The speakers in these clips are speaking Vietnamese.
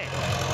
Hey.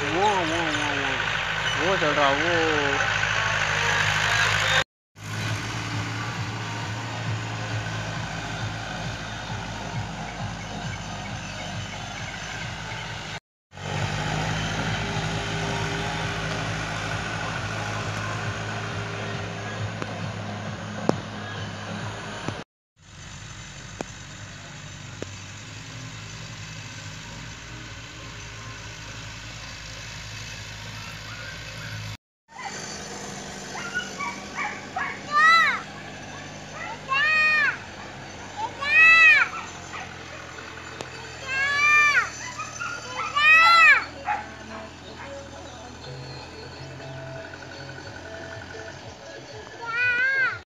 ஓ ஓ ஓ ஓ ஓ சொல்கிறா ஓ